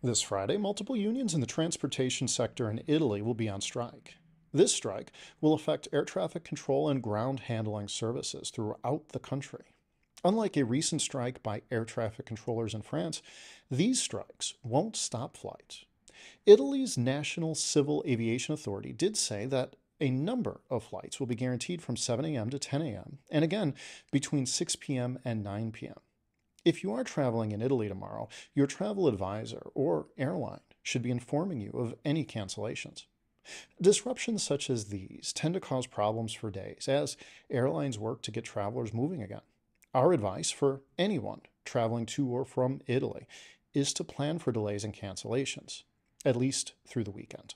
This Friday, multiple unions in the transportation sector in Italy will be on strike. This strike will affect air traffic control and ground handling services throughout the country. Unlike a recent strike by air traffic controllers in France, these strikes won't stop flights. Italy's National Civil Aviation Authority did say that a number of flights will be guaranteed from 7 a.m. to 10 a.m., and again between 6 p.m. and 9 p.m. If you are traveling in Italy tomorrow, your travel advisor or airline should be informing you of any cancellations. Disruptions such as these tend to cause problems for days as airlines work to get travelers moving again. Our advice for anyone traveling to or from Italy is to plan for delays and cancellations, at least through the weekend.